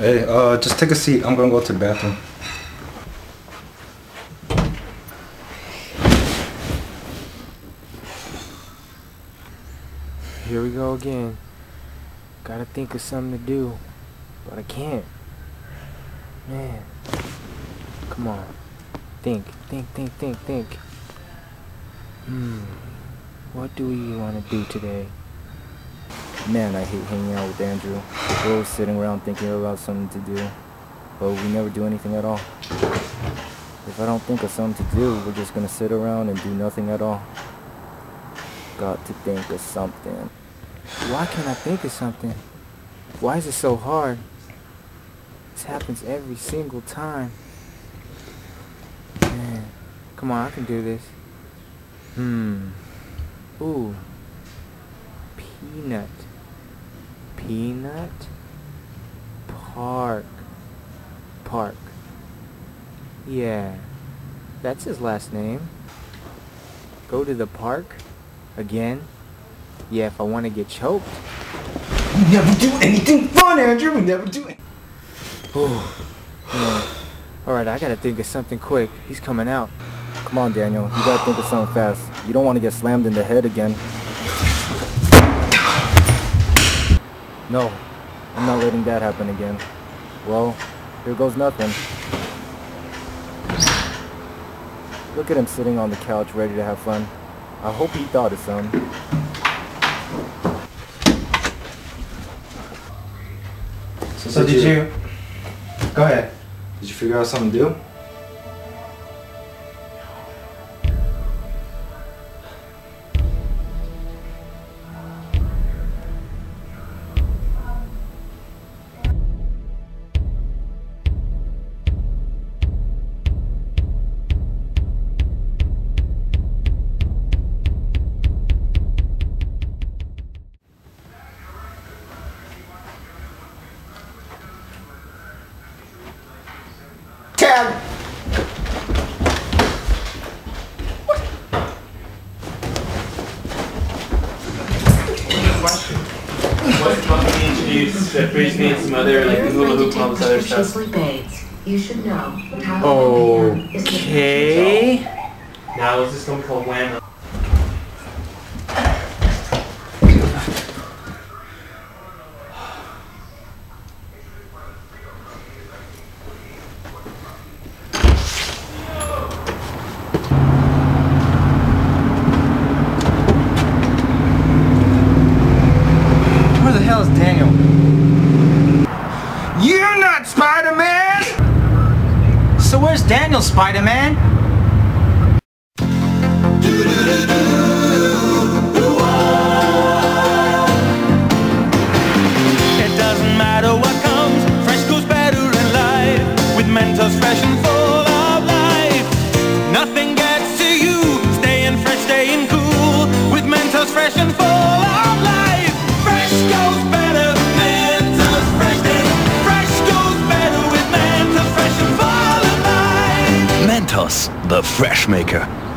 Hey, uh, just take a seat. I'm gonna go to the bathroom. Here we go again. Gotta think of something to do, but I can't. Man. Come on. Think, think, think, think, think. Hmm. What do we want to do today? Man, I hate hanging out with Andrew. We're always sitting around thinking about something to do, but we never do anything at all. If I don't think of something to do, we're just gonna sit around and do nothing at all. Got to think of something. Why can't I think of something? Why is it so hard? This happens every single time. Man, come on, I can do this. Hmm. Ooh. Peanut. Peanut? Park. Park. Yeah. That's his last name. Go to the park? Again? Yeah, if I want to get choked. We never do anything fun, Andrew. We never do it. Oh. Alright, I gotta think of something quick. He's coming out. Come on, Daniel. You gotta think of something fast. You don't want to get slammed in the head again. No, I'm not letting that happen again. Well, here goes nothing. Look at him sitting on the couch ready to have fun. I hope he thought of some. So, did you? Go ahead. Did you figure out something to do? This. You should know. Okay. Now this gonna be called Wham? Where the hell is Daniel? You're not Spider-Man! So where's Daniel, Spider-Man? It doesn't matter what comes, fresh goes better in life. With Mentos fresh and full of life. Nothing gets to you, staying fresh, staying cool. With Mentos fresh and full the fresh maker.